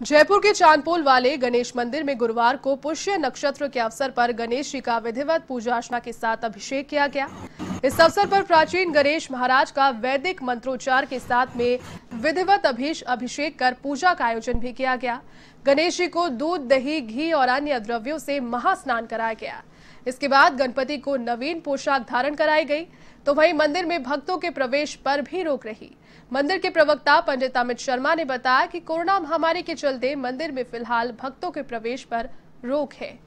जयपुर के चांदपोल वाले गणेश मंदिर में गुरुवार को पुष्य नक्षत्र के अवसर पर गणेश जी का विधिवत पूजा अर्चना के साथ अभिषेक किया गया। इस अवसर पर प्राचीन गणेश महाराज का वैदिक मंत्रोच्चार के साथ में विधिवत अभिष अभिषेक कर पूजा का आयोजन भी किया गया। गणेश जी को दूध, दही, घी और अन्य द्रव्यों से महास्नान कराया गया। इसके बाद गणपति को नवीन पोशाक धारण कराई गई। तो वहीं मंदिर में भक्तों के प्रवेश पर भी रोक रही। मंदिर के प्रवक्ता पंडित अमित शर्मा ने बताया कि कोरोना महामारी के चलते मंदिर में फ़िलहाल भक्तों के प्रवेश पर रोक है।